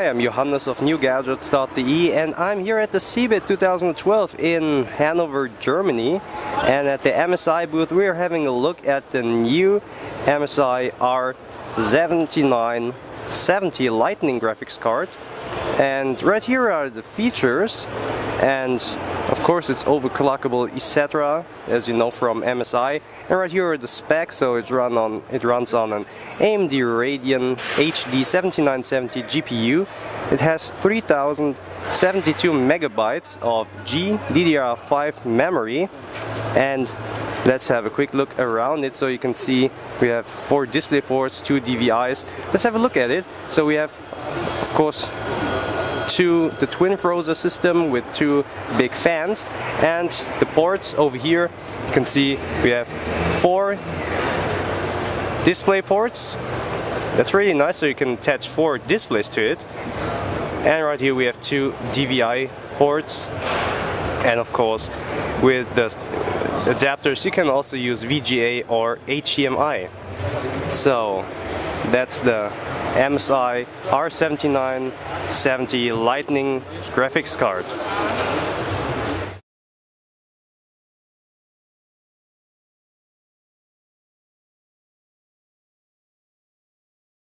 Hi, I'm Johannes of NewGadgets.de and I'm here at the CeBIT 2012 in Hanover, Germany. And at the MSI booth we are having a look at the new MSI R7970 Lightning graphics card. And right here are the features. And of course it's overclockable etc as you know from MSI and right here are the specs. So it run on it runs on an AMD Radeon HD 7970 GPU it has 3072 megabytes of GDDR5 memory. And let's have a quick look around it so you can see we have four display ports two DVIs let's have a look at it. So we have of course two the twin Frozr system with two big fans and the ports over here. You can see we have four display ports. That's really nice so you can attach four displays to it. And right here we have two DVI ports. And of course with the adapters you can also use VGA or HDMI so that's the MSI R7970 Lightning graphics card.